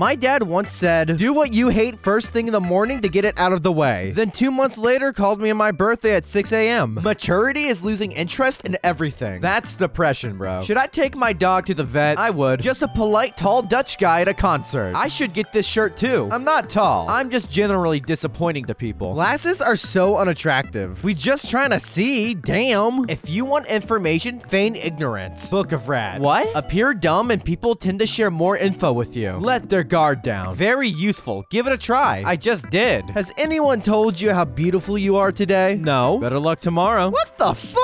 My dad once said, do what you hate first thing in the morning to get it out of the way. Then two months later called me on my birthday at 6 a.m. Maturity is losing interest in everything. That's depression, bro. Should I take my dog to the vet? I would. Just a polite, tall Dutch guy at a concert. I should get this shirt too. I'm not tall. I'm just generally disappointing to people. Glasses are so unattractive. We just trying to see. Damn. If you want information, feign ignorance. Book of Rat. What? Appear dumb and people tend to share more info with you. Let their guard down. Very useful. Give it a try. I just did. Has anyone told you how beautiful you are today? No. Better luck tomorrow. What the fuck?